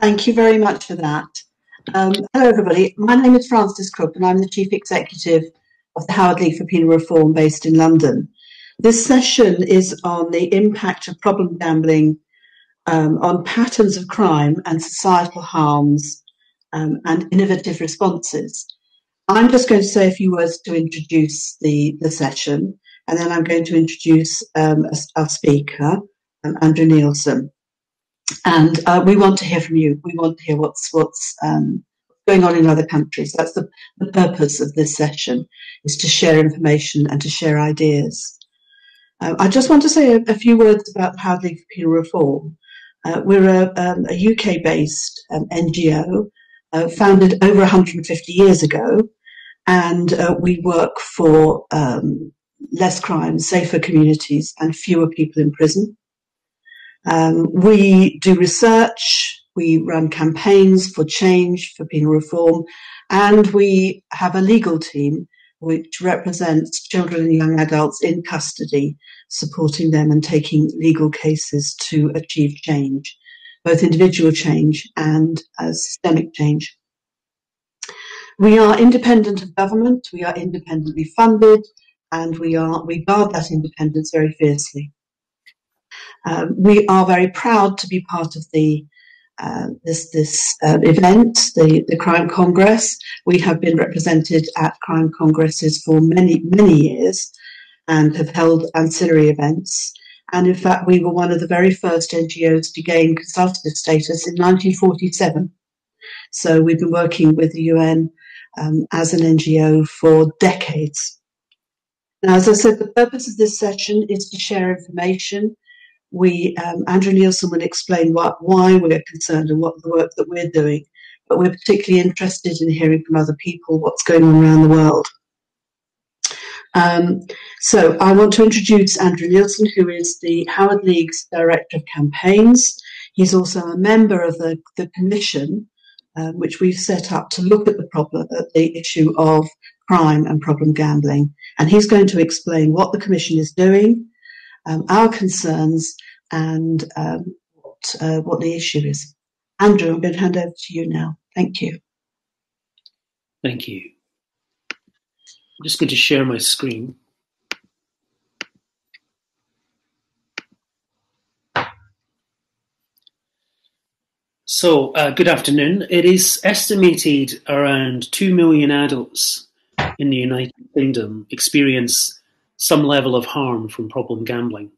Thank you very much for that. Um, hello, everybody. My name is Frances Crook, and I'm the Chief Executive of the Howard League for Penal Reform based in London. This session is on the impact of problem gambling um, on patterns of crime and societal harms um, and innovative responses. I'm just going to say a few words to introduce the, the session, and then I'm going to introduce um, our speaker, um, Andrew Neilson. And uh, we want to hear from you. We want to hear what's what's um, going on in other countries. That's the, the purpose of this session, is to share information and to share ideas. Uh, I just want to say a, a few words about Howard for Penal Reform. Uh, we're a, um, a UK-based um, NGO uh, founded over 150 years ago, and uh, we work for um, less crime, safer communities, and fewer people in prison. Um, we do research, we run campaigns for change, for penal reform, and we have a legal team which represents children and young adults in custody, supporting them and taking legal cases to achieve change, both individual change and uh, systemic change. We are independent of government, we are independently funded, and we are we guard that independence very fiercely. Um, we are very proud to be part of the uh, this this uh, event, the the Crime Congress. We have been represented at crime congresses for many many years, and have held ancillary events. And in fact, we were one of the very first NGOs to gain consultative status in 1947. So we've been working with the UN um, as an NGO for decades. Now, as I said, the purpose of this session is to share information we um, Andrew Neilson will explain what, why we're concerned and what the work that we're doing, but we're particularly interested in hearing from other people what's going on around the world. Um, so I want to introduce Andrew Neilson, who is the Howard League's Director of Campaigns. He's also a member of the, the commission, um, which we've set up to look at the problem, at the issue of crime and problem gambling. And he's going to explain what the commission is doing, um, our concerns and um, what, uh, what the issue is. Andrew, I'm going to hand over to you now. Thank you. Thank you. I'm just going to share my screen. So, uh, good afternoon. It is estimated around 2 million adults in the United Kingdom experience some level of harm from problem gambling.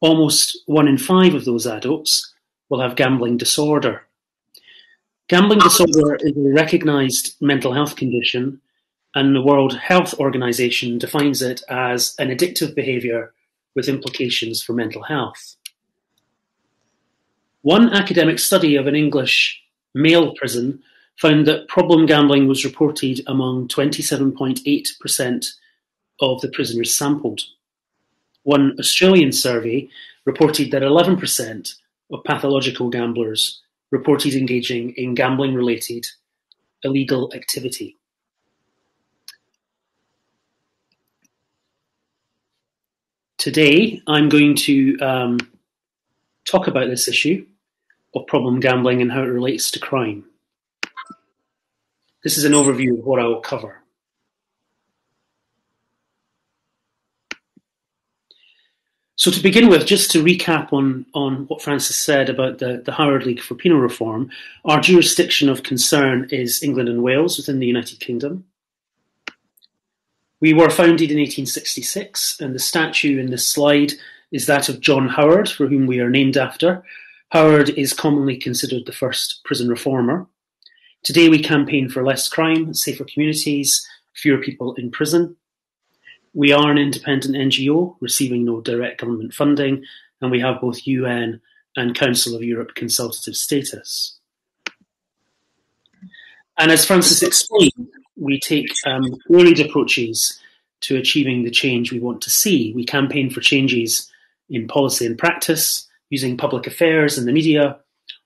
Almost one in five of those adults will have gambling disorder. Gambling ah. disorder is a recognized mental health condition, and the World Health Organization defines it as an addictive behavior with implications for mental health. One academic study of an English male prison found that problem gambling was reported among 27.8% of the prisoners sampled. One Australian survey reported that 11% of pathological gamblers reported engaging in gambling related illegal activity. Today, I'm going to um, talk about this issue of problem gambling and how it relates to crime. This is an overview of what I will cover. So to begin with, just to recap on, on what Frances said about the, the Howard League for Penal Reform, our jurisdiction of concern is England and Wales within the United Kingdom. We were founded in 1866, and the statue in this slide is that of John Howard, for whom we are named after. Howard is commonly considered the first prison reformer. Today we campaign for less crime, safer communities, fewer people in prison. We are an independent NGO receiving no direct government funding, and we have both UN and Council of Europe consultative status. And as Frances explained, we take um, varied approaches to achieving the change we want to see. We campaign for changes in policy and practice, using public affairs and the media.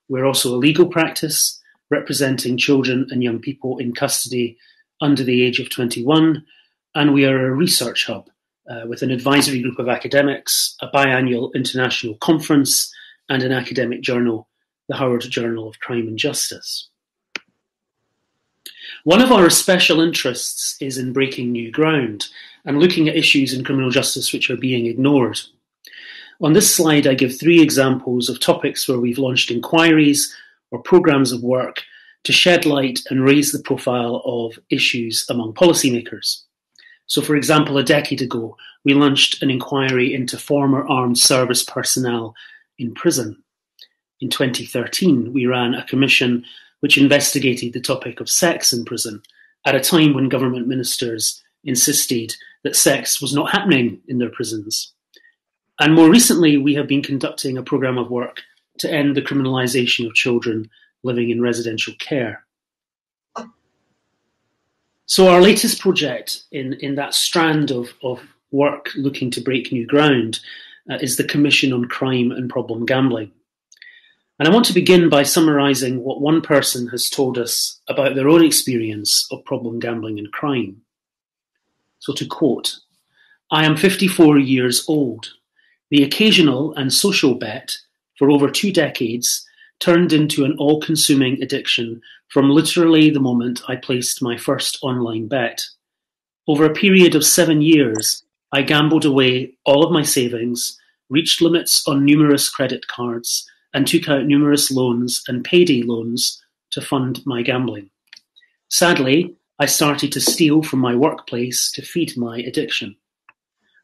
We're also a legal practice, representing children and young people in custody under the age of 21 and we are a research hub uh, with an advisory group of academics, a biannual international conference, and an academic journal the Howard Journal of Crime and Justice. One of our special interests is in breaking new ground and looking at issues in criminal justice which are being ignored. On this slide, I give three examples of topics where we've launched inquiries or programs of work to shed light and raise the profile of issues among policymakers. So, for example, a decade ago, we launched an inquiry into former armed service personnel in prison. In 2013, we ran a commission which investigated the topic of sex in prison at a time when government ministers insisted that sex was not happening in their prisons. And more recently, we have been conducting a programme of work to end the criminalisation of children living in residential care. So, our latest project in, in that strand of, of work looking to break new ground uh, is the Commission on Crime and Problem Gambling. And I want to begin by summarising what one person has told us about their own experience of problem gambling and crime. So, to quote, I am 54 years old. The occasional and social bet for over two decades turned into an all consuming addiction from literally the moment I placed my first online bet. Over a period of seven years, I gambled away all of my savings, reached limits on numerous credit cards, and took out numerous loans and payday loans to fund my gambling. Sadly, I started to steal from my workplace to feed my addiction.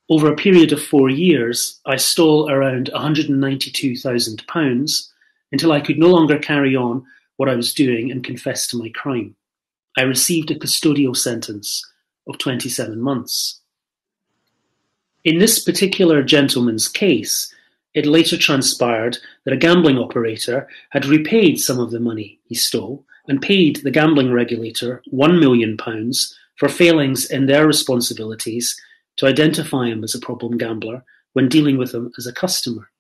Over a period of four years, I stole around £192,000 until I could no longer carry on what I was doing and confess to my crime. I received a custodial sentence of 27 months. In this particular gentleman's case, it later transpired that a gambling operator had repaid some of the money he stole and paid the gambling regulator £1 million for failings in their responsibilities to identify him as a problem gambler when dealing with him as a customer.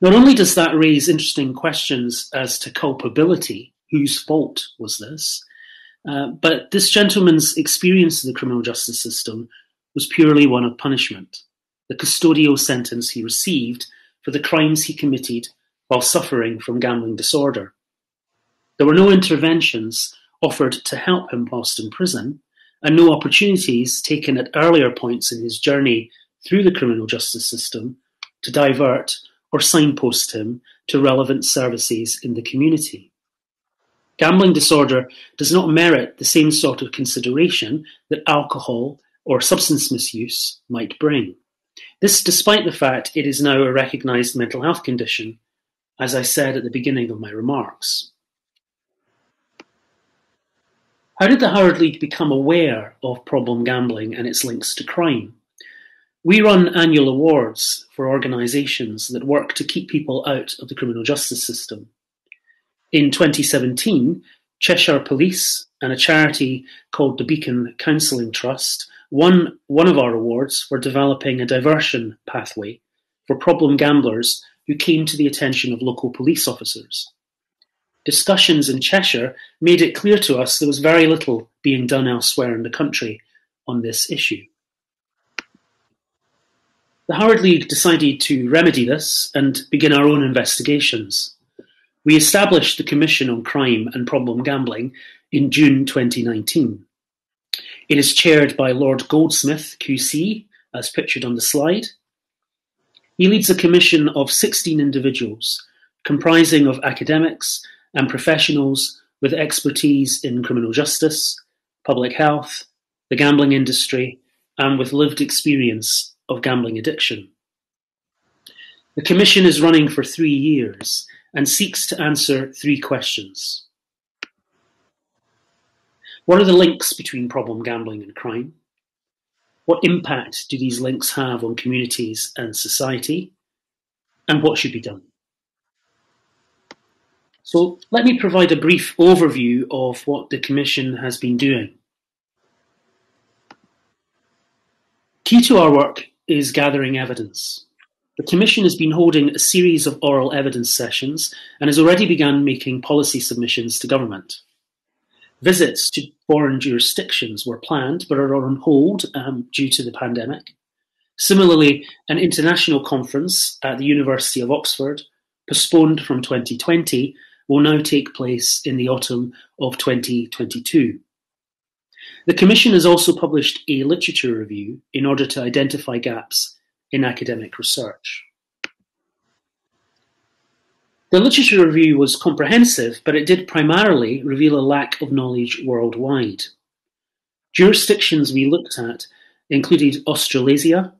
Not only does that raise interesting questions as to culpability, whose fault was this, uh, but this gentleman's experience of the criminal justice system was purely one of punishment the custodial sentence he received for the crimes he committed while suffering from gambling disorder. There were no interventions offered to help him whilst in prison, and no opportunities taken at earlier points in his journey through the criminal justice system to divert or signpost him to relevant services in the community. Gambling disorder does not merit the same sort of consideration that alcohol or substance misuse might bring. This despite the fact it is now a recognised mental health condition, as I said at the beginning of my remarks. How did the Howard League become aware of problem gambling and its links to crime? We run annual awards for organisations that work to keep people out of the criminal justice system. In 2017, Cheshire Police and a charity called the Beacon Counselling Trust won one of our awards for developing a diversion pathway for problem gamblers who came to the attention of local police officers. Discussions in Cheshire made it clear to us there was very little being done elsewhere in the country on this issue. The Howard League decided to remedy this and begin our own investigations. We established the Commission on Crime and Problem Gambling in June 2019. It is chaired by Lord Goldsmith QC, as pictured on the slide. He leads a commission of 16 individuals, comprising of academics and professionals with expertise in criminal justice, public health, the gambling industry, and with lived experience of gambling addiction. The Commission is running for three years and seeks to answer three questions. What are the links between problem gambling and crime? What impact do these links have on communities and society? And what should be done? So let me provide a brief overview of what the Commission has been doing. Key to our work is gathering evidence. The Commission has been holding a series of oral evidence sessions and has already begun making policy submissions to government. Visits to foreign jurisdictions were planned but are on hold um, due to the pandemic. Similarly, an international conference at the University of Oxford, postponed from 2020, will now take place in the autumn of 2022. The Commission has also published a literature review in order to identify gaps in academic research. The literature review was comprehensive, but it did primarily reveal a lack of knowledge worldwide. Jurisdictions we looked at included Australasia,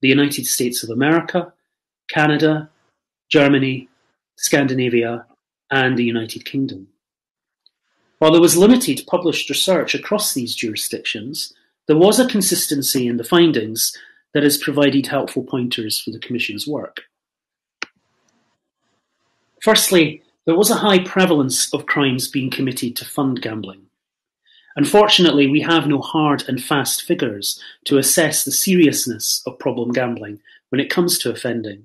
the United States of America, Canada, Germany, Scandinavia, and the United Kingdom. While there was limited published research across these jurisdictions, there was a consistency in the findings that has provided helpful pointers for the Commission's work. Firstly, there was a high prevalence of crimes being committed to fund gambling. Unfortunately, we have no hard and fast figures to assess the seriousness of problem gambling when it comes to offending.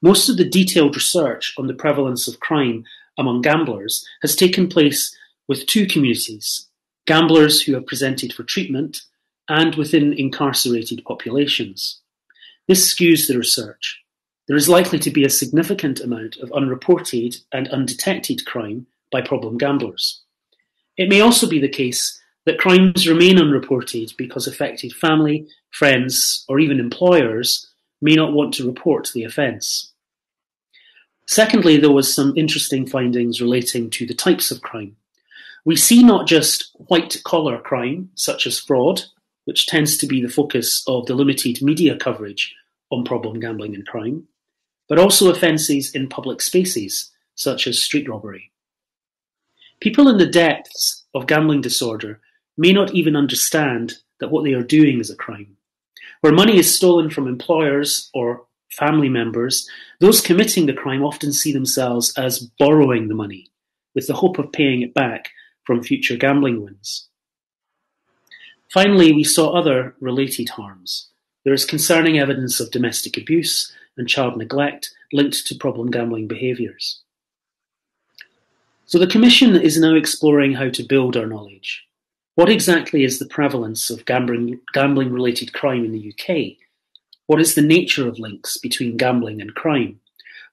Most of the detailed research on the prevalence of crime among gamblers has taken place with two communities gamblers who have presented for treatment and within incarcerated populations. This skews the research, there is likely to be a significant amount of unreported and undetected crime by problem gamblers. It may also be the case that crimes remain unreported because affected family, friends, or even employers may not want to report the offence. Secondly, there was some interesting findings relating to the types of crime. We see not just white collar crime, such as fraud, which tends to be the focus of the limited media coverage on problem gambling and crime, but also offences in public spaces, such as street robbery. People in the depths of gambling disorder may not even understand that what they are doing is a crime. Where money is stolen from employers or family members, those committing the crime often see themselves as borrowing the money, with the hope of paying it back from future gambling wins. Finally, we saw other related harms. There is concerning evidence of domestic abuse and child neglect linked to problem gambling behaviours. So the Commission is now exploring how to build our knowledge. What exactly is the prevalence of gambling, gambling related crime in the UK? What is the nature of links between gambling and crime?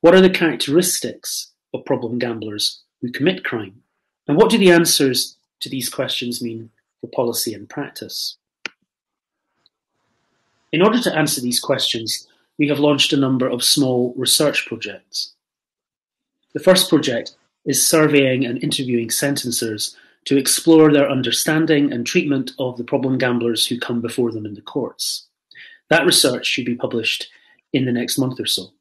What are the characteristics of problem gamblers who commit crime? And what do the answers to these questions mean for policy and practice? In order to answer these questions, we have launched a number of small research projects. The first project is surveying and interviewing sentencers to explore their understanding and treatment of the problem gamblers who come before them in the courts. That research should be published in the next month or so.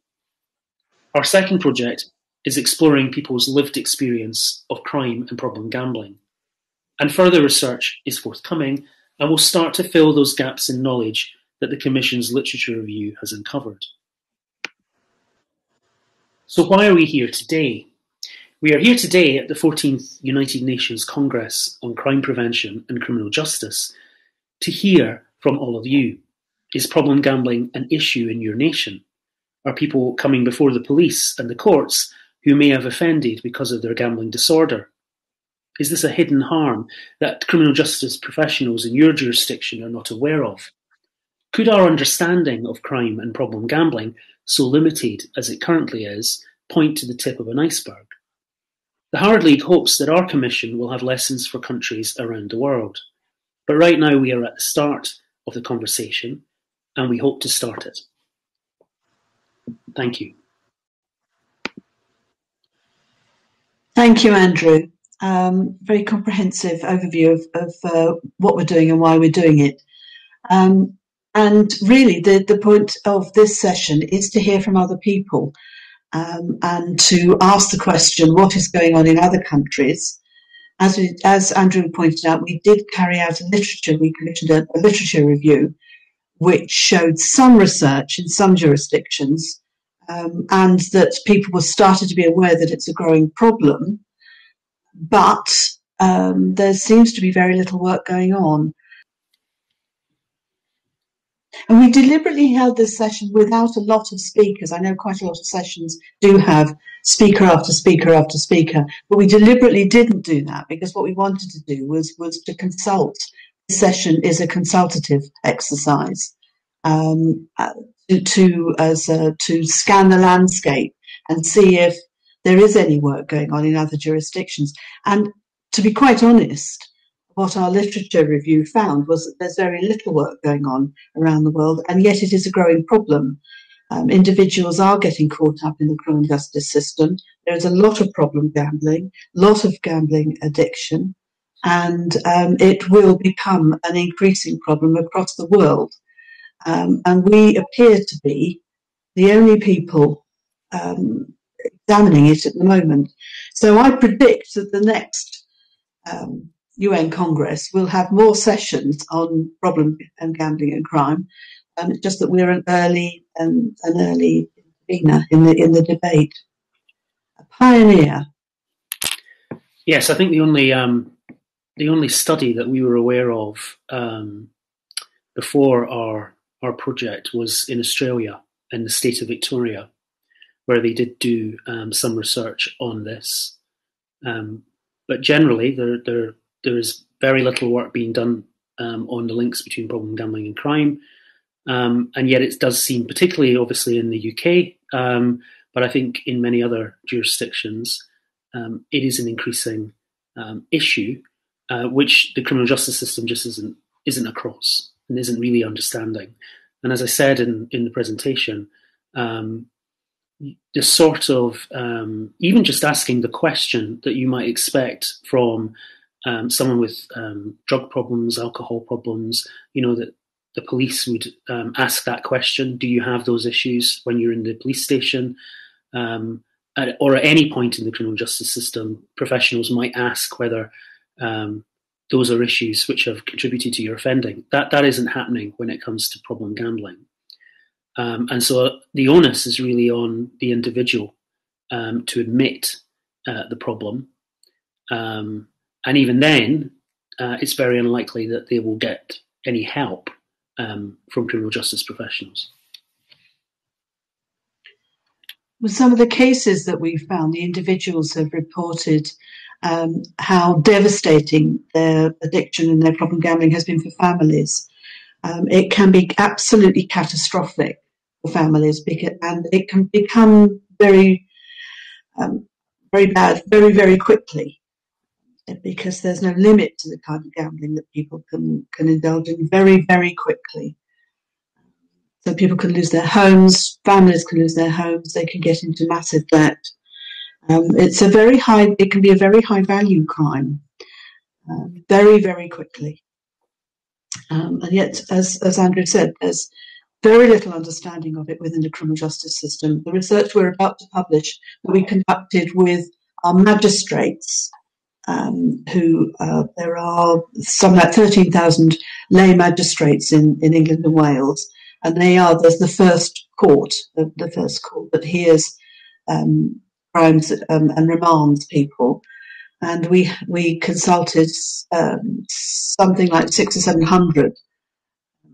Our second project is exploring people's lived experience of crime and problem gambling. And further research is forthcoming and will start to fill those gaps in knowledge that the Commission's literature review has uncovered. So why are we here today? We are here today at the 14th United Nations Congress on Crime Prevention and Criminal Justice to hear from all of you. Is problem gambling an issue in your nation? Are people coming before the police and the courts who may have offended because of their gambling disorder? Is this a hidden harm that criminal justice professionals in your jurisdiction are not aware of? Could our understanding of crime and problem gambling, so limited as it currently is, point to the tip of an iceberg? The Howard League hopes that our Commission will have lessons for countries around the world. But right now we are at the start of the conversation and we hope to start it. Thank you. Thank you, Andrew. Um, very comprehensive overview of, of uh, what we're doing and why we're doing it. Um, and really, the, the point of this session is to hear from other people um, and to ask the question what is going on in other countries. As, we, as Andrew pointed out, we did carry out a literature, we commissioned a, a literature review which showed some research in some jurisdictions um, and that people were started to be aware that it's a growing problem. But um, there seems to be very little work going on. And we deliberately held this session without a lot of speakers. I know quite a lot of sessions do have speaker after speaker after speaker, but we deliberately didn't do that because what we wanted to do was, was to consult. The session is a consultative exercise um, uh, to, to, as a, to scan the landscape and see if there is any work going on in other jurisdictions. And to be quite honest, what our literature review found was that there's very little work going on around the world, and yet it is a growing problem. Um, individuals are getting caught up in the criminal justice system. There is a lot of problem gambling, lot of gambling addiction, and um, it will become an increasing problem across the world. Um, and we appear to be the only people um, examining it at the moment. So I predict that the next UN um, Congress will have more sessions on problem and gambling and crime. Um, it's just that we're an early an early intervener in the in the debate, a pioneer. Yes, I think the only um, the only study that we were aware of um, before our our project was in Australia, in the state of Victoria, where they did do um, some research on this. Um, but generally, there, there, there is very little work being done um, on the links between problem gambling and crime. Um, and yet, it does seem, particularly obviously in the UK, um, but I think in many other jurisdictions, um, it is an increasing issue, uh, which the criminal justice system just isn't isn't across and isn't really understanding. And as I said in, in the presentation, um, the sort of um, even just asking the question that you might expect from um, someone with um, drug problems, alcohol problems, you know, that the police would um, ask that question Do you have those issues when you're in the police station? Um, at, or at any point in the criminal justice system, professionals might ask whether um, those are issues which have contributed to your offending. That that isn't happening when it comes to problem gambling, um, and so the onus is really on the individual um, to admit uh, the problem, um, and even then, uh, it's very unlikely that they will get any help um, from criminal justice professionals. With some of the cases that we've found, the individuals have reported um, how devastating their addiction and their problem gambling has been for families. Um, it can be absolutely catastrophic for families because, and it can become very, um, very bad very, very quickly because there's no limit to the kind of gambling that people can, can indulge in very, very quickly. So people can lose their homes, families can lose their homes, they can get into massive debt. Um, it's a very high, it can be a very high value crime, uh, very, very quickly. Um, and yet, as, as Andrew said, there's very little understanding of it within the criminal justice system. The research we're about to publish that we conducted with our magistrates, um, who uh, there are some like 13,000 lay magistrates in, in England and Wales, and they are the, the first court, the, the first court that hears um, crimes um, and remands people. And we we consulted um, something like six or seven hundred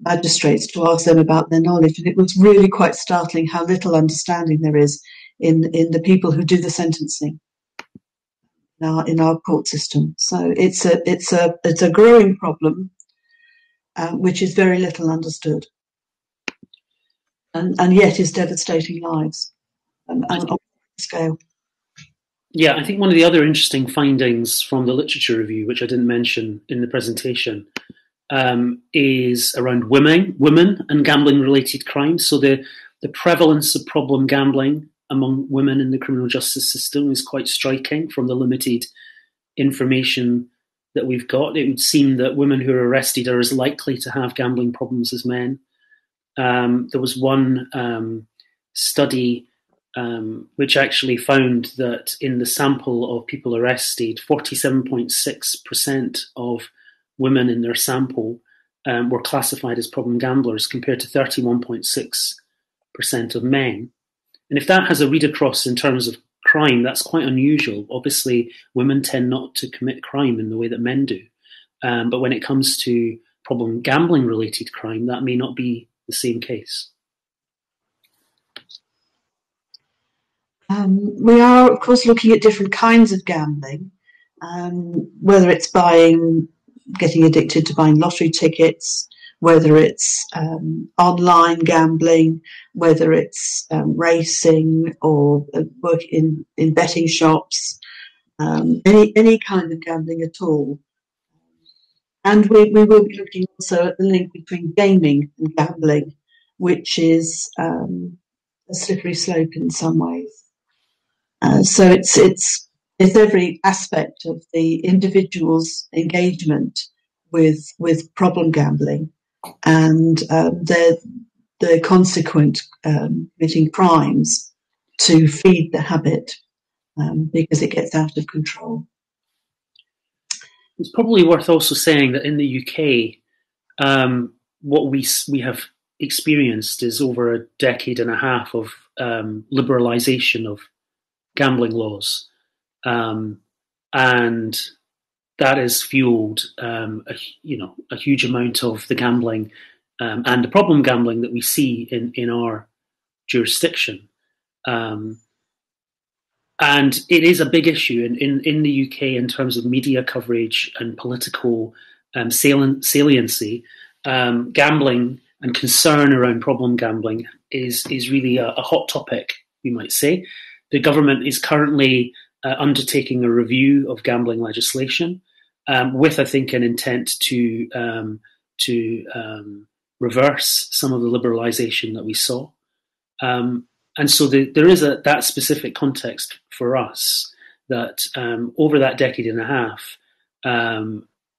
magistrates to ask them about their knowledge, and it was really quite startling how little understanding there is in in the people who do the sentencing in our in our court system. So it's a it's a it's a growing problem, uh, which is very little understood, and and yet is devastating lives, and, and scale. Yeah, I think one of the other interesting findings from the literature review, which I didn't mention in the presentation, um, is around women, women and gambling-related crimes. So the the prevalence of problem gambling among women in the criminal justice system is quite striking from the limited information that we've got. It would seem that women who are arrested are as likely to have gambling problems as men. Um, there was one um, study um, which actually found that in the sample of people arrested, 47.6% of women in their sample um, were classified as problem gamblers compared to 31.6% of men. And if that has a read across in terms of crime, that's quite unusual. Obviously, women tend not to commit crime in the way that men do. Um, but when it comes to problem gambling related crime, that may not be the same case. Um, we are, of course, looking at different kinds of gambling, um, whether it's buying, getting addicted to buying lottery tickets, whether it's um, online gambling, whether it's um, racing or uh, work in, in betting shops, um, any any kind of gambling at all. And we, we will be looking also at the link between gaming and gambling, which is um, a slippery slope in some ways. Uh, so it's it's it's every aspect of the individual's engagement with with problem gambling and um, the the consequent um, committing crimes to feed the habit um, because it gets out of control. It's probably worth also saying that in the UK, um, what we we have experienced is over a decade and a half of um, liberalisation of gambling laws, um, and that has fueled um, a, you know a huge amount of the gambling um, and the problem gambling that we see in in our jurisdiction. Um, and it is a big issue in, in, in the UK in terms of media coverage and political um, saliency. Um, gambling and concern around problem gambling is is really a, a, hot topic, we might say. The government is currently uh, undertaking a review of gambling legislation, um, with I think an intent to um, to um, reverse some of the liberalisation that we saw. Um, and so the, there is a that specific context for us that um, over that decade and a half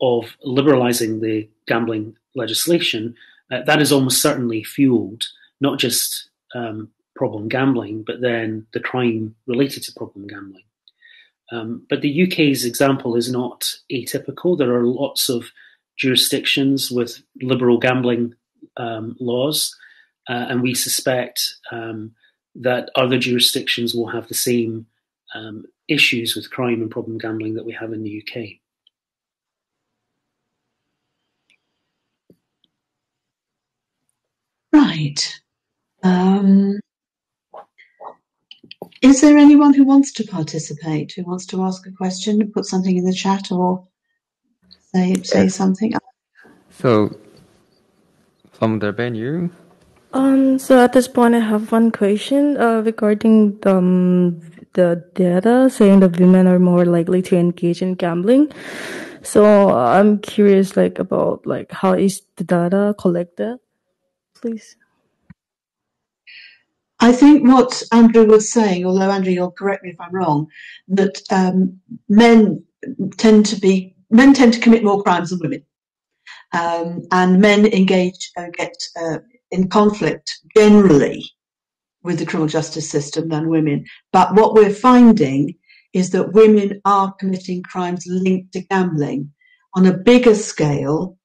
of liberalising the gambling legislation, uh, that has almost certainly fueled not just um, problem gambling, but then the crime related to problem gambling. Um, but the UK's example is not atypical. There are lots of jurisdictions with liberal gambling um, laws, uh, and we suspect um, that other jurisdictions will have the same um, issues with crime and problem gambling that we have in the UK. Right. Um, is there anyone who wants to participate, who wants to ask a question, put something in the chat, or say say something? So, from the venue, um, so at this point, I have one question uh, regarding the, um, the data saying that women are more likely to engage in gambling. So I'm curious, like about like how is the data collected, please? I think what Andrew was saying, although Andrew, you'll correct me if I'm wrong, that um, men tend to be men tend to commit more crimes than women, um, and men engage uh, get uh, in conflict generally with the criminal justice system than women. But what we're finding is that women are committing crimes linked to gambling on a bigger scale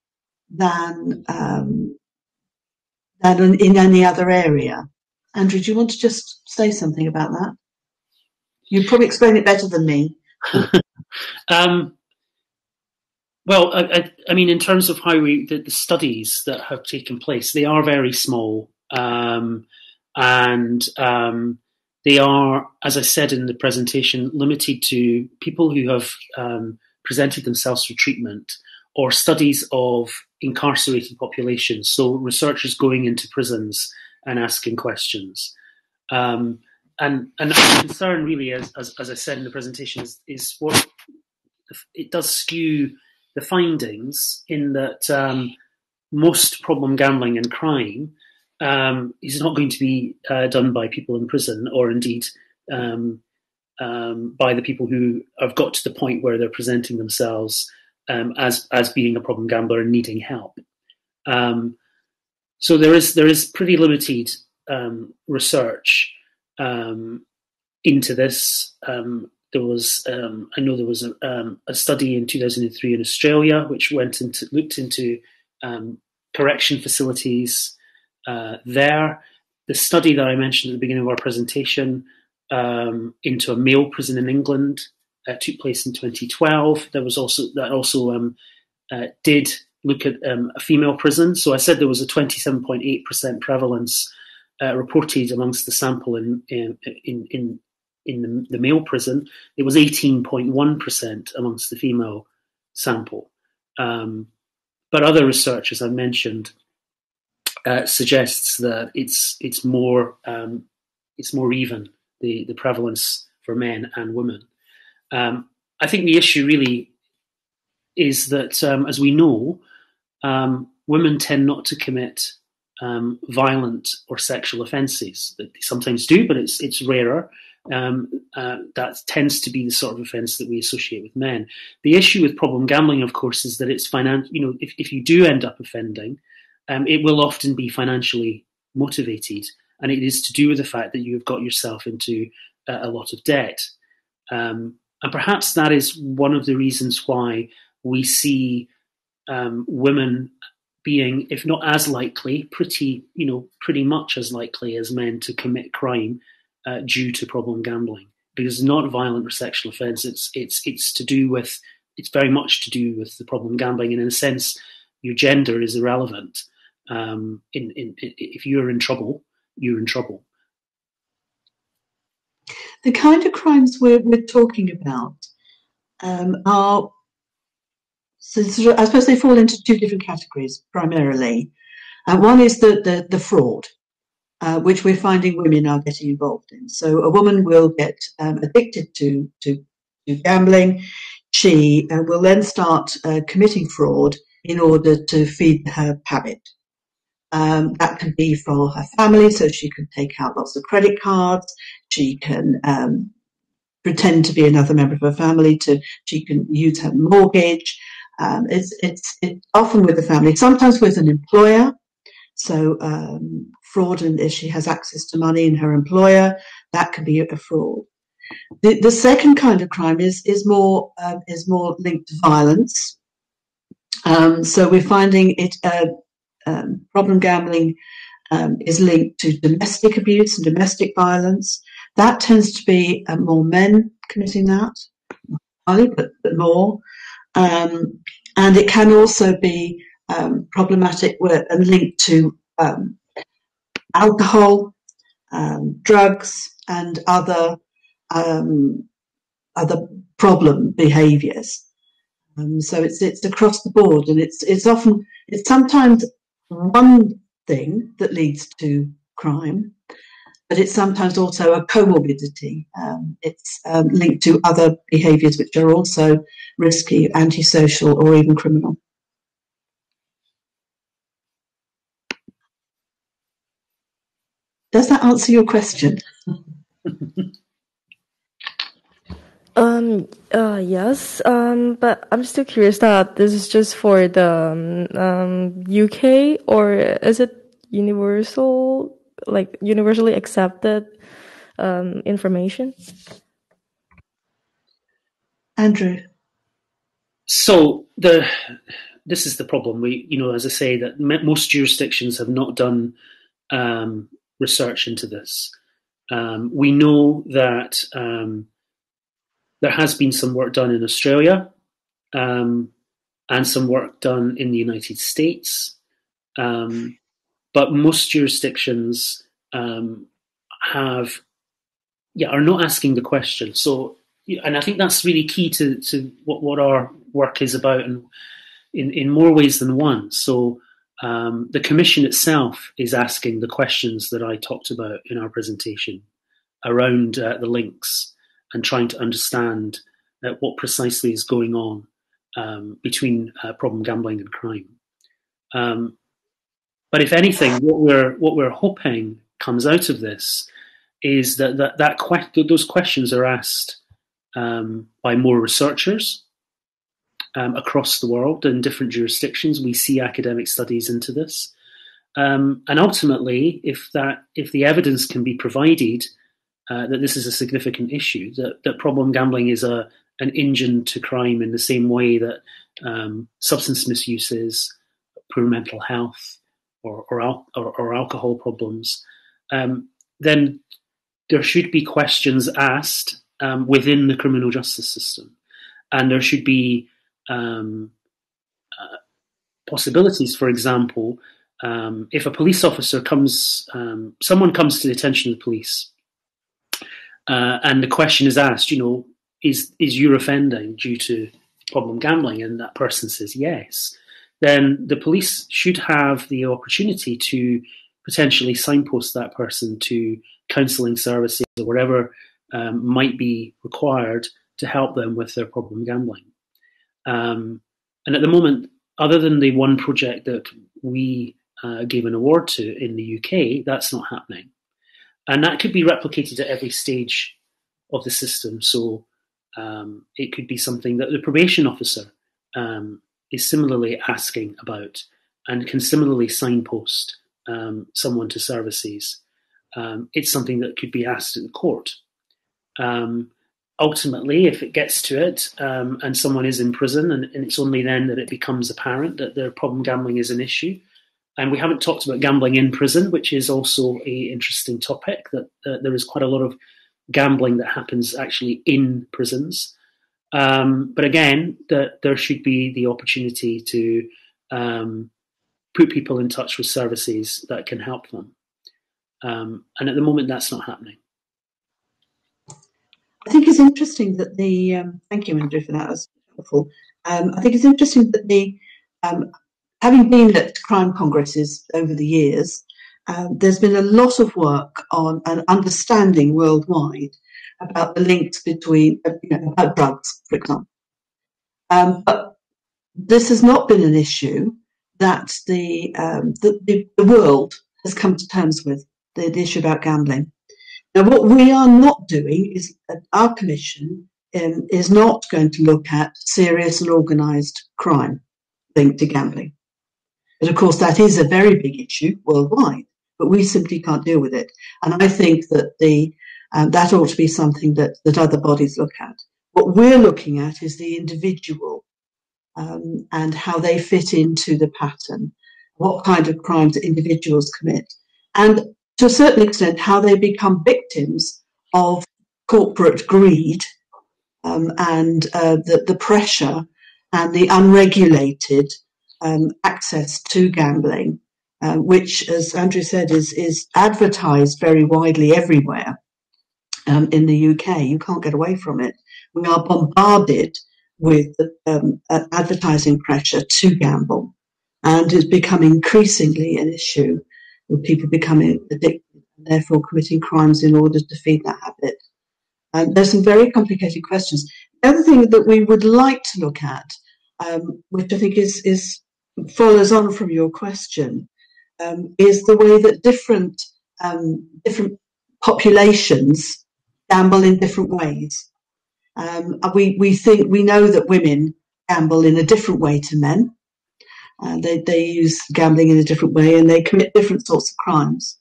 than um, than in any other area. Andrew, do you want to just say something about that? You'd probably explain it better than me. um, well, I, I, mean, in terms of how we the, the, studies that have taken place, they are very small, um, and um, they are, as I said in the presentation, limited to people who have um, presented themselves for treatment or studies of incarcerated populations. So researchers going into prisons and asking questions. Um, and and the concern really, as, as, as I said in the presentation, is, is what it does skew the findings in that um, most problem gambling and crime um, is not going to be uh, done by people in prison or indeed um, um by the people who have got to the point where they're presenting themselves um, as as being a problem gambler and needing help. Um, so there is there is pretty limited research into this. Um, there was, um, I know there was a, um, a, study in 2003 in Australia which went into looked into um, correction facilities uh, there. The study that I mentioned at the beginning of our presentation um, into a male prison in England uh, took place in 2012. There was also that also um, uh, did look at um, a female prison. So I said there was a 27.8% prevalence uh, reported amongst the sample in in, in, in in the, the male prison, it was 18.1% amongst the female sample. Um, but other research, as I mentioned, uh, suggests that it's it's more um, it's more even the the prevalence for men and women. Um, I think the issue really is that, um, as we know, um, women tend not to commit um, violent or sexual offences. They sometimes do, but it's it's rarer. Um, uh, that tends to be the sort of offence that we associate with men. The issue with problem gambling, of course, is that it's finan- You know, if, if you do end up offending, um, it will often be financially motivated, and it is to do with the fact that you have got yourself into a, a lot of debt. Um, and perhaps that is one of the reasons why we see um, women being, if not as likely, pretty, you know, pretty much as likely as men to commit crime uh, due to problem gambling. Because it's not violent or sexual offence. It's it's it's to do with it's very much to do with the problem gambling, and in a sense, your gender is irrelevant. Um, in, in, in, if you're in trouble, you're in trouble. The kind of crimes we're, we're talking about um, are, so I suppose they fall into two different categories primarily. Uh, one is the, the, the fraud, uh, which we're finding women are getting involved in. So a woman will get um, addicted to, to, to, gambling. She uh, will then start uh, committing fraud in order to feed her habit. Um, that can be for her family, so she can take out lots of credit cards. She can um, pretend to be another member of her family. To she can use her mortgage. Um, it's it's often with the family, sometimes with an employer. So um, and if she has access to money in her employer, that can be a fraud. The, the second kind of crime is is more um, is more linked to violence. Um, so we're finding it uh, um, problem gambling um, is linked to domestic abuse and domestic violence. That tends to be uh, more men committing that, but more. Um, and it can also be um, problematic with, and linked to um, alcohol, um, drugs, and other other problem behaviours. Um, so it's it's across the board, and it's it's often it's sometimes one thing that leads to crime, but it's sometimes also a comorbidity. Um, it's um, linked to other behaviours which are also risky, antisocial, or even criminal. Does that answer your question? Um. Uh. Yes. Um. But I'm still curious that this is just for the um, UK or is it universal, like universally accepted um, information? Andrew. So the this is the problem. We, you know, as I say, that most jurisdictions have not done um, research into this. Um, we know that um, there has been some work done in Australia um, and some work done in the United States, um, but most jurisdictions um, have, yeah, are not asking the question. So, and I think that's really key to to what what our work is about, and in in more ways than one. So. Um, the commission itself is asking the questions that I talked about in our presentation around uh, the links and trying to understand uh, what precisely is going on um, between uh, problem gambling and crime. Um, but if anything, what we're what we're hoping comes out of this is that that, that que- those questions are asked um, by more researchers um, across the world in different jurisdictions. We see academic studies into this, um, and ultimately, if that if the evidence can be provided uh, that this is a significant issue, that, that problem gambling is a an engine to crime in the same way that um, substance misuse is, poor mental health, or or, al- or, or alcohol problems, um, then there should be questions asked um, within the criminal justice system, and there should be um, uh, possibilities. For example, um, if a police officer comes, um, someone comes to the attention of the police uh, and the question is asked, you know, is is your offending due to problem gambling? And that person says yes. Then the police should have the opportunity to potentially signpost that person to counselling services or whatever um, might be required to help them with their problem gambling. Um, and at the moment, other than the one project that we uh, gave an award to in the UK, that's not happening. And that could be replicated at every stage of the system. So um, it could be something that the probation officer um, is similarly asking about and can similarly signpost um, someone to services. Um, it's something that could be asked in court. Um, ultimately, if it gets to it um, and someone is in prison, and, and, it's only then that it becomes apparent that their problem gambling is an issue. And we haven't talked about gambling in prison, which is also a interesting topic. That uh, there is quite a lot of gambling that happens actually in prisons. Um, but again, that there should be the opportunity to um, put people in touch with services that can help them. Um, and at the moment, that's not happening. I think it's interesting that the um, thank you, Andrew, for that. That's helpful. Um, I think it's interesting that the um, having been at crime congresses over the years, there's been a lot of work on an understanding worldwide about the links between uh, you know, about drugs, for example. Um, but this has not been an issue that the, um, the, the, the world has come to terms with the, the issue about gambling. Now, what we are not doing is our commission um, is not going to look at serious and organised crime linked to gambling. But of course, that is a very big issue worldwide, but we simply can't deal with it. And I think that the um, that ought to be something that, that other bodies look at. What we're looking at is the individual um, and how they fit into the pattern, what kind of crimes individuals commit, and to a certain extent, how they become victims of corporate greed um, and uh, the, the, pressure and the unregulated um, access to gambling, uh, which, as Andrew said, is, is advertised very widely everywhere um, in the UK. You can't get away from it. We are bombarded with um, advertising pressure to gamble, and it's becoming increasingly an issue with people becoming addicted and therefore committing crimes in order to feed that habit. There's some very complicated questions. The other thing that we would like to look at, um, which I think is, is follows on from your question, um, is the way that different um, different populations gamble in different ways. Um, we we think we know that women gamble in a different way to men. Uh, they, they use gambling in a different way and they commit different sorts of crimes.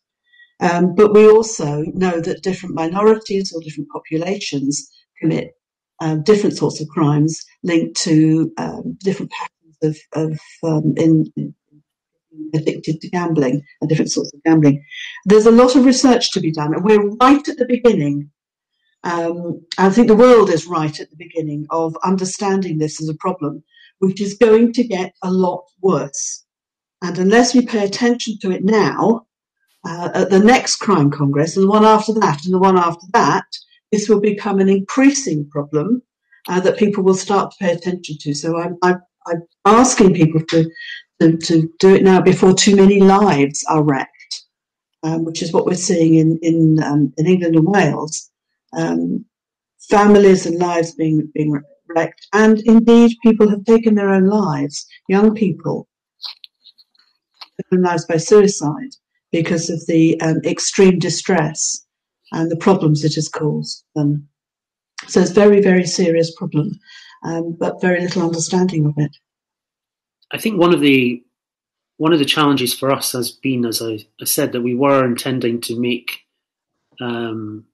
Um, but we also know that different minorities or different populations commit uh, different sorts of crimes linked to um, different patterns of, of um, in, in, addicted to gambling and different sorts of gambling. There's a lot of research to be done, and we're right at the beginning. Um, I think the world is right at the beginning of understanding this as a problem which is going to get a lot worse. And unless we pay attention to it now, uh, at the next crime congress and the one after that and the one after that, this will become an increasing problem uh, that people will start to pay attention to. So I'm, I'm, I'm asking people to, to, to, do it now before too many lives are wrecked, um, which is what we're seeing in, in, um, in England and Wales. Um, families and lives being, being wrecked, and indeed people have taken their own lives, young people, their own lives by suicide because of the um, extreme distress and the problems it has caused them. So it's a very, very serious problem, um, but very little understanding of it. I think one of the one of the challenges for us has been, as I, I said, that we were intending to make um,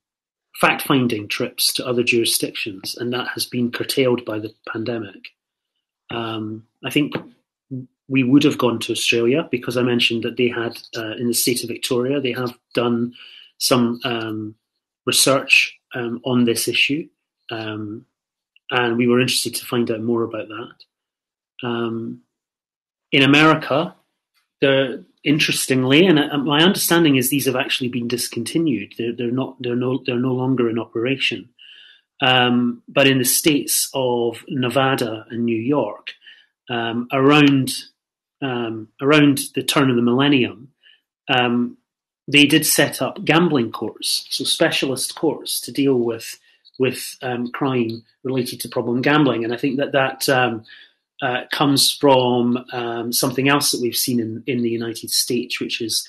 fact finding trips to other jurisdictions, and that has been curtailed by the pandemic. Um, I think we would have gone to Australia because I mentioned that they had, uh, in the state of Victoria, they have done some um, research um, on this issue, um, and we were interested to find out more about that. Um, in America, there interestingly, and uh, my understanding is these have actually been discontinued. They're, they're not. They're no. They're no longer in operation. Um, but in the states of Nevada and New York, um, around um, around the turn of the millennium, um, they did set up gambling courts, so specialist courts to deal with with um, crime related to problem gambling, and I think that that um, uh, comes from um, something else that we've seen in, in the United States, which is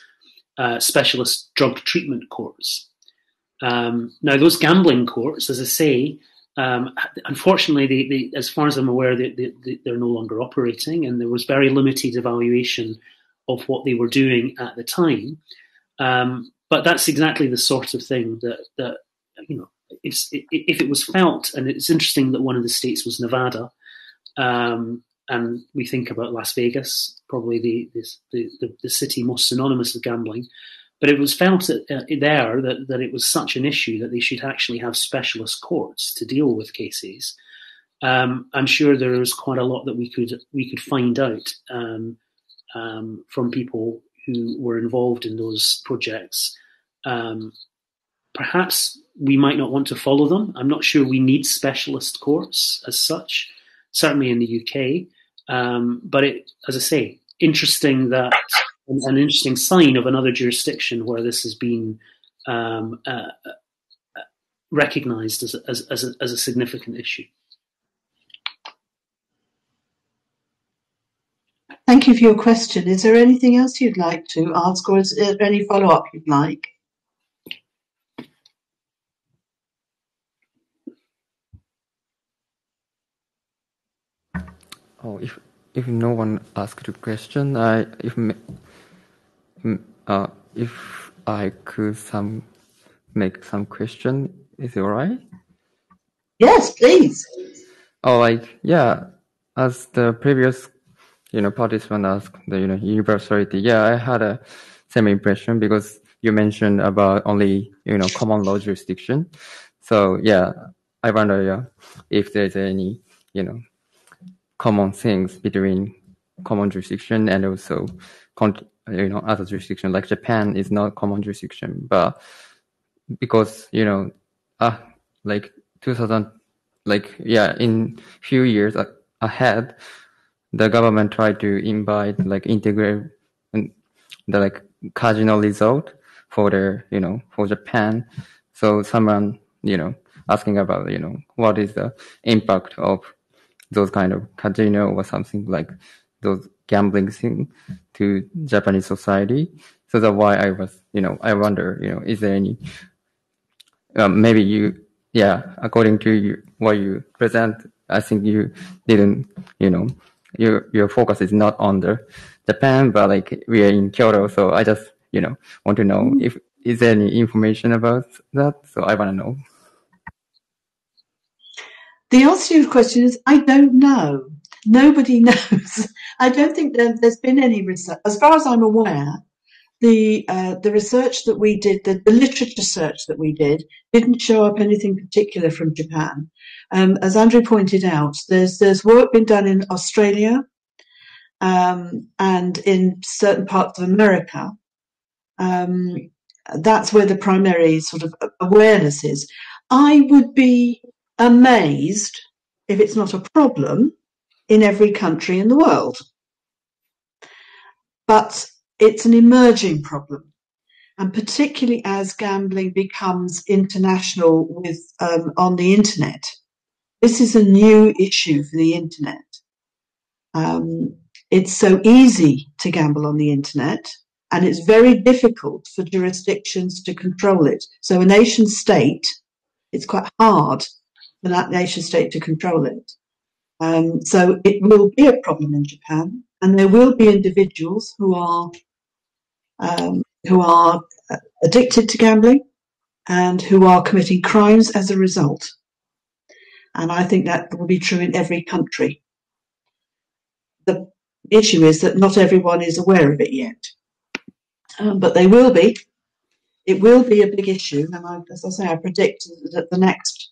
uh, specialist drug treatment courts. Um, now, those gambling courts, as I say, um, unfortunately, they, they, as far as I'm aware, they, are no longer operating, and there was very limited evaluation of what they were doing at the time. Um, but that's exactly the sort of thing that, that you know, if, if it was felt, and it's interesting that one of the states was Nevada, um, and we think about Las Vegas, probably the, the, the, the city most synonymous with gambling. But it was felt uh, there that, that it was such an issue that they should actually have specialist courts to deal with cases. Um, I'm sure there is quite a lot that we could we could find out um, um, from people who were involved in those projects. Um, perhaps we might not want to follow them. I'm not sure we need specialist courts as such, certainly in the UK. Um, but it, as I say, interesting that an interesting sign of another jurisdiction where this has been um, uh, uh, recognised as, as, as, a, as a significant issue. Thank you for your question. Is there anything else you'd like to ask, or is there any follow up you'd like? Oh, if if no one asked a question, I if uh, if I could some make some question, is it alright? Yes, please. Oh, like yeah, as the previous you know participant asked the you know universality. Yeah, I had a same impression because you mentioned about only you know common law jurisdiction. So yeah, I wonder yeah, if there's any you know common things between common jurisdiction and also you know other jurisdiction. Like Japan is not common jurisdiction, but because you know uh like 2000 like yeah in few years ahead the government tried to invite like integrate the like cardinal result for the you know for Japan. So someone you know asking about you know what is the impact of those kind of casino or something like those gambling thing to Japanese society. So that's why I was, you know, I wonder, you know, is there any, um, maybe you, yeah, according to you, what you present, I think you didn't, you know, your your focus is not on the Japan, but like we are in Kyoto, so I just, you know, want to know if is there any information about that. So I want to know. The answer to your question is I don't know. Nobody knows. I don't think there, has been any research, as far as I'm aware. The uh, the research that we did, the, the, literature search that we did, didn't show up anything particular from Japan. Um, as Andrew pointed out, there's there's work been done in Australia um, and in certain parts of America. Um, that's where the primary sort of awareness is. I would be amazed if it's not a problem in every country in the world. But it's an emerging problem. And particularly as gambling becomes international with um, on the internet, this is a new issue for the internet. Um, it's so easy to gamble on the internet, and it's very difficult for jurisdictions to control it. So, a nation state, it's quite hard for that nation state to control it. Um, so it will be a problem in Japan, and there will be individuals who are um, who are uh, addicted to gambling and who are committing crimes as a result. And I think that will be true in every country. The issue is that not everyone is aware of it yet, um, but they will be. It will be a big issue, and I, as I say, I predict that the next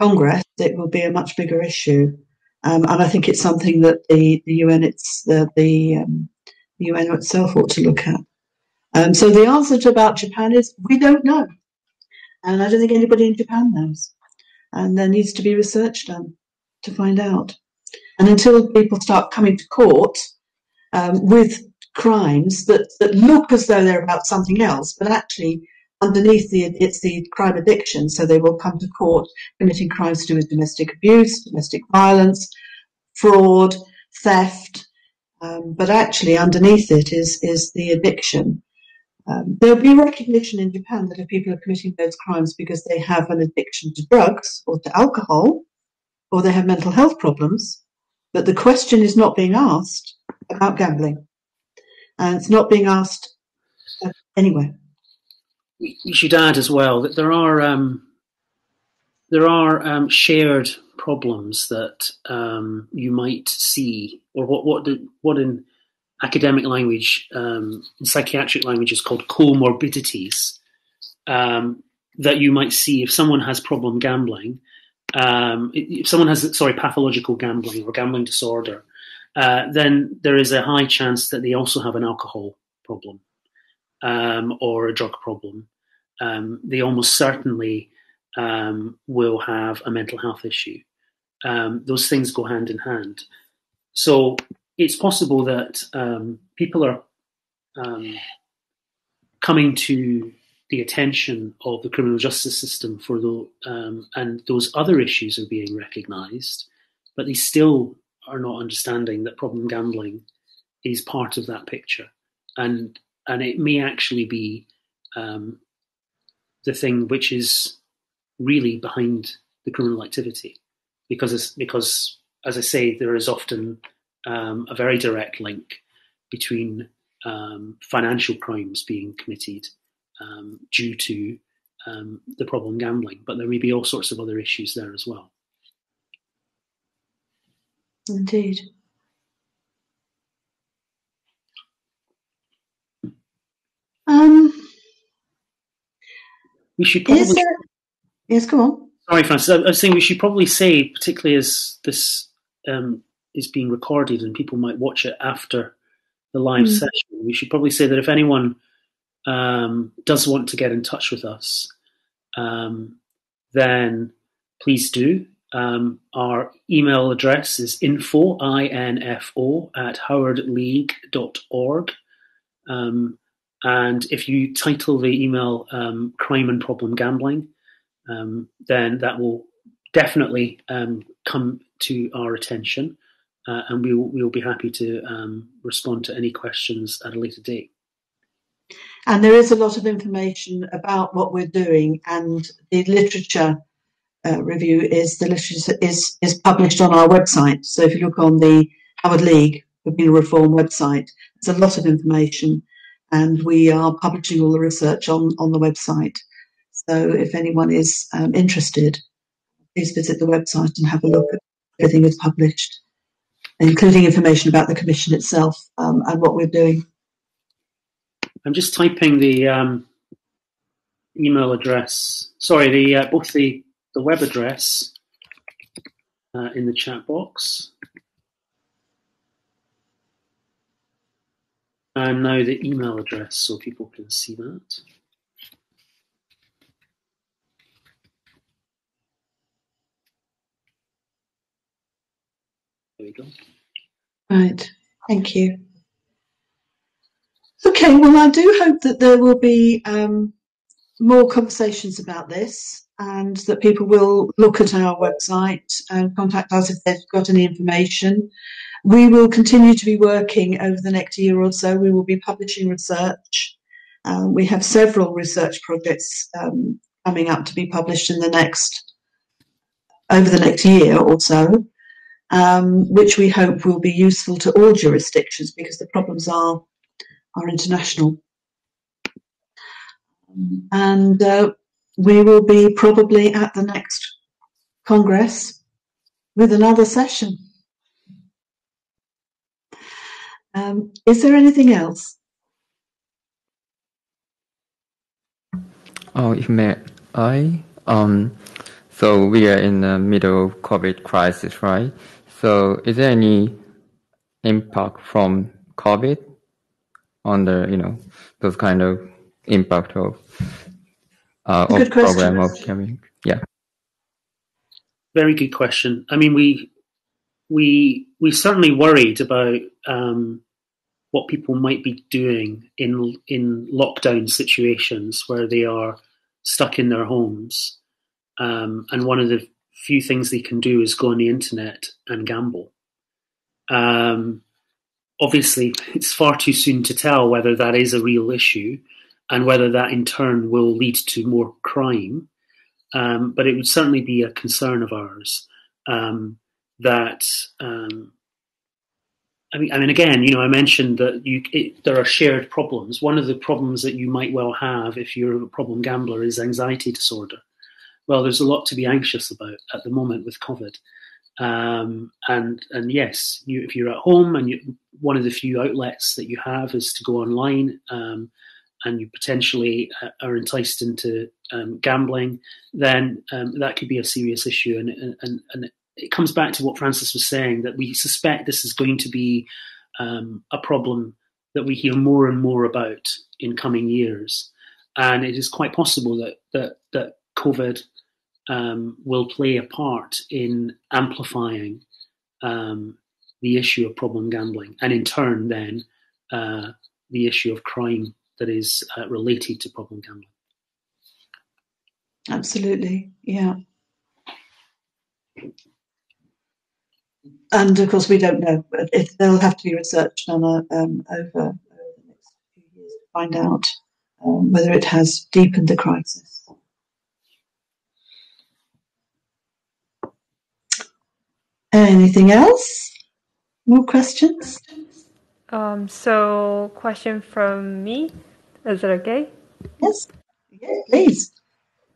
Congress it will be a much bigger issue. Um, and I think it's something that the, the UN it's the the, um, UN itself ought to look at. Um, so the answer to about Japan is we don't know, and I don't think anybody in Japan knows. And there needs to be research done to find out. And until people start coming to court um, with crimes that, that look as though they're about something else, but actually underneath the it's the crime addiction. So they will come to court committing crimes to do with domestic abuse, domestic violence, fraud, theft. Um, but actually, underneath it is is the addiction. Um, there'll be recognition in Japan that if people are committing those crimes because they have an addiction to drugs or to alcohol, or they have mental health problems, but the question is not being asked about gambling, and it's not being asked anywhere. We should add as well that there are um, there are um, shared problems that um, you might see, or what what the, what in academic language, um, in psychiatric language, is called comorbidities um, that you might see if someone has problem gambling. Um, if someone has sorry pathological gambling or gambling disorder, uh, then there is a high chance that they also have an alcohol problem um, or a drug problem. Um, they almost certainly um, will have a mental health issue. Um, those things go hand in hand. So it's possible that um, people are coming to the attention of the criminal justice system for the um, and those other issues are being recognised, but they still are not understanding that problem gambling is part of that picture, and and it may actually be um, the thing which is really behind the criminal activity, because because as I say, there is often um, a very direct link between um, financial crimes being committed um, due to um, the problem gambling, but there may be all sorts of other issues there as well. Indeed. Um, we should probably. There... Yes, go on. Sorry, Frances. I was saying we should probably say, particularly as this um, is being recorded and people might watch it after the live mm. session. We should probably say that if anyone um, does want to get in touch with us, um, then please do. Um, our email address is info, I-N-F-O, at howardleague.org. Um, and if you title the email um, Crime and Problem Gambling, um, then that will definitely um, come to our attention uh, and we will, we will be happy to um, respond to any questions at a later date. And there is a lot of information about what we're doing, and the literature uh, review is the literature is is published on our website. So if you look on the Howard League for Penal Reform website, there's a lot of information, and we are publishing all the research on on the website. So if anyone is um, interested, please visit the website and have a look at everything that's published including information about the commission itself um, and what we're doing. I'm just typing the um, email address. Sorry, the uh, both the the web address uh, in the chat box. And now the email address so people can see that. There we go. Right. Thank you. Okay. Well, I do hope that there will be um, more conversations about this and that people will look at our website and contact us if they've got any information. We will continue to be working over the next year or so. We will be publishing research. Um, we have several research projects um, coming up to be published in the next over the next year or so um, which we hope will be useful to all jurisdictions because the problems are are international. And uh, we will be probably at the next Congress with another session. Um, is there anything else? Oh, if may I? Um, so we are in the middle of COVID crisis, right? So is there any impact from COVID on the, you know, those kind of impact of, uh, of program of coming? Yeah. Very good question. I mean, we, we, we certainly worried about, um, what people might be doing in in lockdown situations where they are stuck in their homes, um, and one of the few things they can do is go on the internet and gamble. Um, obviously, it's far too soon to tell whether that is a real issue and whether that in turn will lead to more crime. Um, but it would certainly be a concern of ours um, that um, I mean, I mean, again, you know, I mentioned that you it, there are shared problems. One of the problems that you might well have if you're a problem gambler is anxiety disorder. Well, there's a lot to be anxious about at the moment with COVID. Um, and and yes, you, if you're at home and you, one of the few outlets that you have is to go online, um, and you potentially uh, are enticed into um, gambling, then um, that could be a serious issue. And and and it comes back to what Frances was saying that we suspect this is going to be um, a problem that we hear more and more about in coming years, and it is quite possible that that that COVID um, will play a part in amplifying um, the issue of problem gambling, and in turn, then uh, the issue of crime that is uh, related to problem gambling. Absolutely, yeah. And of course, we don't know, but it, there'll have to be research done uh, um, over, over, the next few years to find out um, whether it has deepened the crisis. Anything else? More questions? Um, so, question from me. Is it okay? Yes. Yes, please.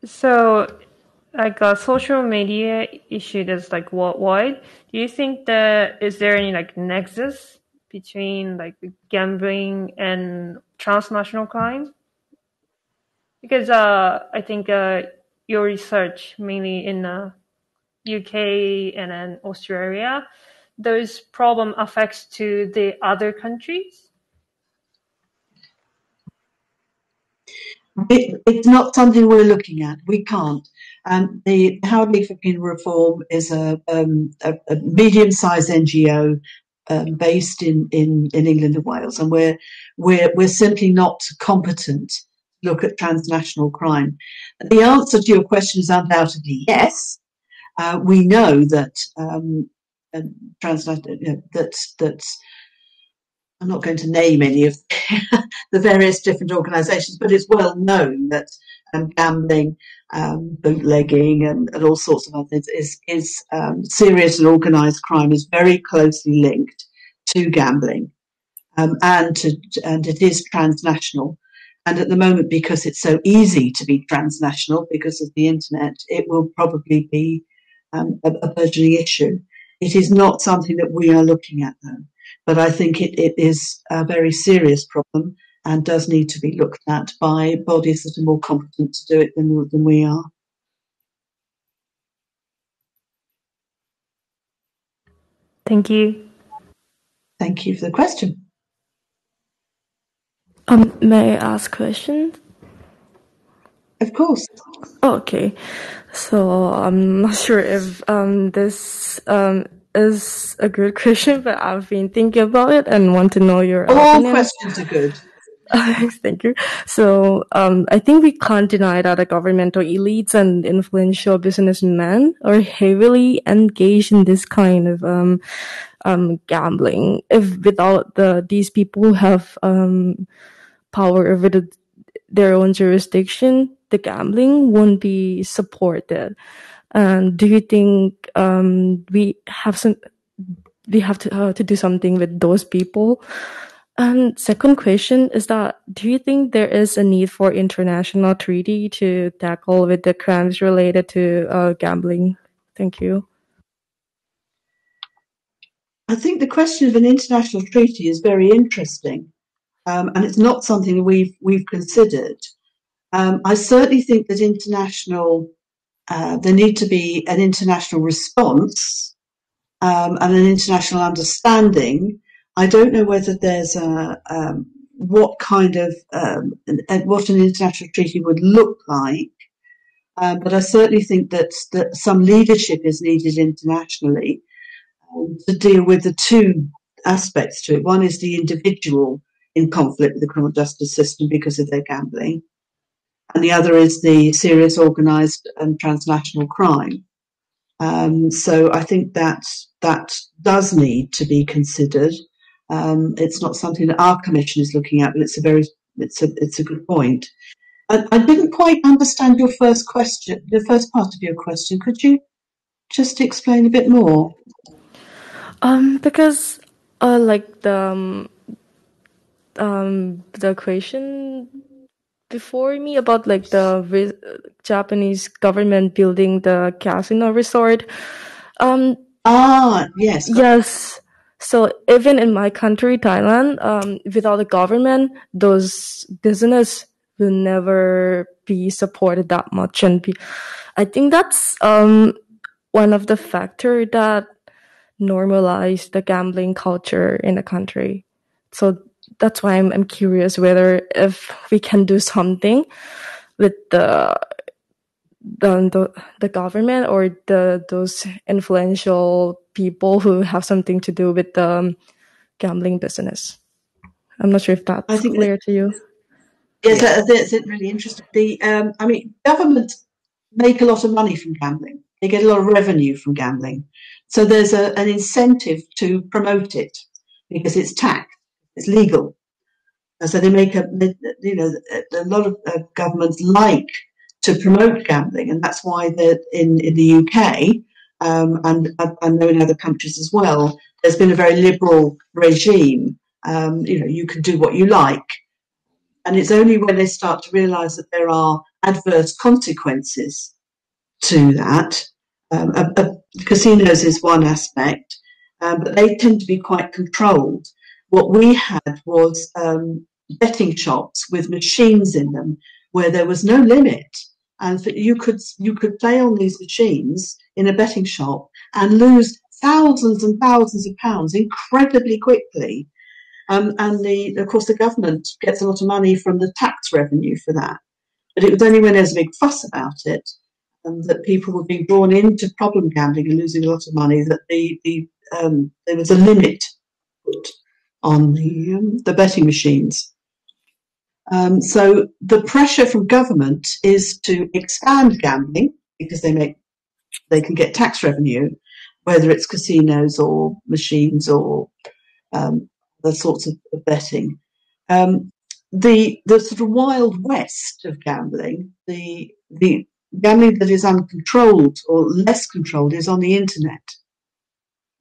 So, like a social media issue that's like worldwide. Do you think that is there any like nexus between like gambling and transnational crime? Because uh, I think uh, your research mainly in uh, UK and then Australia, those problem affects to the other countries. It, it's not something we're looking at. We can't. Um, the Howard League Reform is a, um, a, a medium-sized NGO um, based in, in, in England and Wales, and we're we're we're simply not competent to look at transnational crime. The answer to your question is undoubtedly yes. Uh, we know that um, you know, that that I'm not going to name any of the various different organisations, but it's well known that um, gambling, um, bootlegging, and, and, all sorts of other things is, is um, serious and organised crime is very closely linked to gambling, um, and to, and it is transnational. And at the moment, because it's so easy to be transnational because of the internet, it will probably be um, a, a burgeoning issue. It is not something that we are looking at though, but I think it, it is a very serious problem and does need to be looked at by bodies that are more competent to do it than, than we are. Thank you. Thank you for the question. Um, may I ask questions? Of course. Okay. So I'm not sure if um, this um, is a good question, but I've been thinking about it and want to know your All opinion. questions are good. Thank you. So, um, I think we can't deny that the governmental elites and influential businessmen are heavily engaged in this kind of um, um, gambling. If without the these people who have um, power over the, their own jurisdiction, the gambling won't be supported. And do you think um, we have some we have to uh, to do something with those people? And second question is that do you think there is a need for international treaty to tackle with the crimes related to uh, gambling? Thank you. I think the question of an international treaty is very interesting, um, and it's not something we've we've considered. Um, I certainly think that international uh, there need to be an international response um, and an international understanding I don't know whether there's a um, what kind of um, what an international treaty would look like, um, but I certainly think that that some leadership is needed internationally um, to deal with the two aspects to it. One is the individual in conflict with the criminal justice system because of their gambling, and the other is the serious organised and transnational crime. Um, so I think that that does need to be considered. Um, it's not something that our commission is looking at, but it's a very it's a it's a good point. I, didn't quite understand your first question, the first part of your question. Could you just explain a bit more? Um, because uh, like the um, um the question before me about like the re- Japanese government building the casino resort. Um, ah, yes, yes. So even in my country, Thailand, um, without the government, those business will never be supported that much, and be, I think that's um one of the factor that normalize the gambling culture in the country. So that's why I'm, I'm curious whether if we can do something with the the, the, the government or the those influential people who have something to do with the um, gambling business. I'm not sure if that's I think clear that, to you. Yes, that, that's really interesting. The um, I mean, governments make a lot of money from gambling. They get a lot of revenue from gambling, so there's a, an incentive to promote it because it's tax it's legal. So they make a, you know, a lot of uh, governments like to promote gambling, and that's why that in in the UK um, and I know in other countries as well, there's been a very liberal regime. Um, you know, you can do what you like, and it's only when they start to realise that there are adverse consequences to that. Um, a, a, casinos is one aspect, um, but they tend to be quite controlled. What we had was um, betting shops with machines in them where there was no limit, and you could you could play on these machines in a betting shop and lose thousands and thousands of pounds incredibly quickly. Um, and the, of course, the government gets a lot of money from the tax revenue for that. But it was only when there was a big fuss about it um, that people were being drawn into problem gambling and losing a lot of money that the, the um, there was a limit put on the, um, the betting machines. Um, so the pressure from government is to expand gambling because they make they can get tax revenue, whether it's casinos or machines or um, the sorts of, betting. Um, the the sort of wild west of gambling, the the gambling that is uncontrolled or less controlled, is on the internet,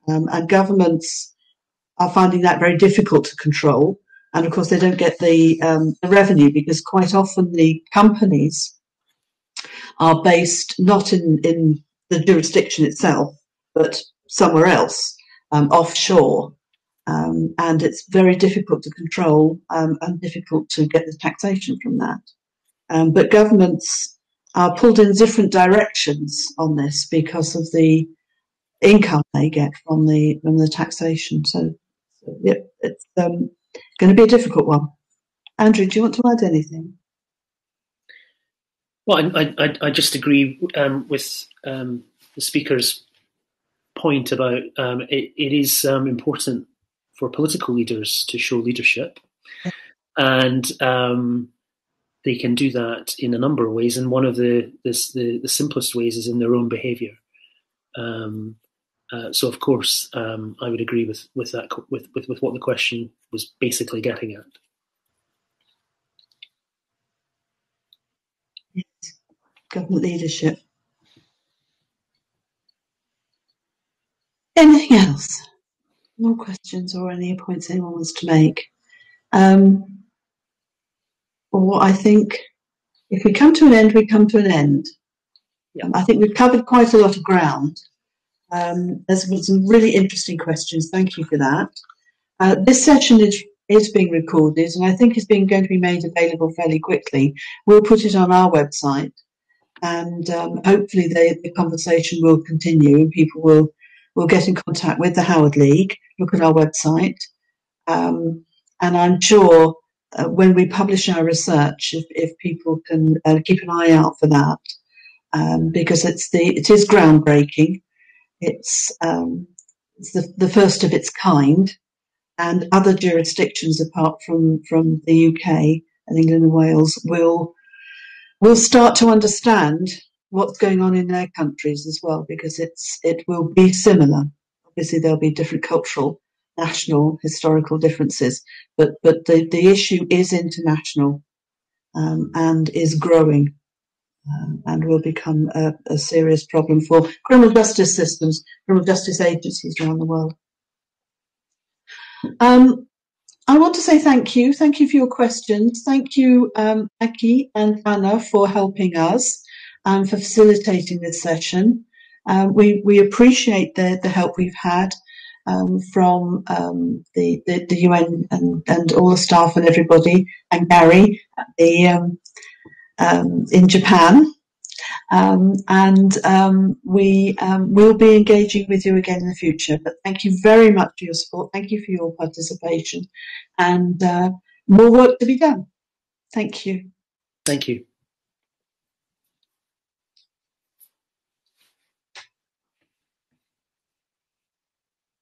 um, and governments are finding that very difficult to control. And of course, they don't get the, um, the revenue because quite often the companies are based not in, in the jurisdiction itself, but somewhere else, um, offshore. Um, and it's very difficult to control um, and difficult to get the taxation from that. Um, but governments are pulled in different directions on this because of the income they get from the from the taxation. So yeah, it's um, going to be a difficult one. Andrew, do you want to add anything? Well, I, I, I just agree um, with um, the speaker's point about um, it, it is um, important for political leaders to show leadership, and um, they can do that in a number of ways. And one of the the, the simplest ways is in their own behaviour. Um, uh, so, of course, um, I would agree with with that with, with with what the question was basically getting at. Yes. Government leadership. Anything else? More questions or any points anyone wants to make? Um, or I think if we come to an end, we come to an end. Yeah. I think we've covered quite a lot of ground. Um, there's been some really interesting questions. Thank you for that. Uh, this session is is being recorded and I think is being going to be made available fairly quickly. We'll put it on our website and um, hopefully the, the, conversation will continue and people will will get in contact with the Howard League, look at our website, um, and I'm sure uh, when we publish our research, if, if people can uh, keep an eye out for that, um, because it's the it is groundbreaking. It's, um, it's the, the first of its kind. and other jurisdictions apart from, from the UK and England and Wales will will start to understand what's going on in their countries as well, because it's it will be similar. Obviously, there'll be different cultural, national, historical differences, but but the, the issue is international um, and is growing. Um, and will become a, a serious problem for criminal justice systems, criminal justice agencies around the world. Um, I want to say thank you. Thank you for your questions. Thank you, um, Aki and Anna, for helping us and for facilitating this session. Um, we, we appreciate the, the help we've had um, from um, the, the, the, UN and, and all the staff and everybody, and Gary at the, um, in Japan. Um, and um, we um, will be engaging with you again in the future. But thank you very much for your support. Thank you for your participation and uh, more work to be done. Thank you. Thank you.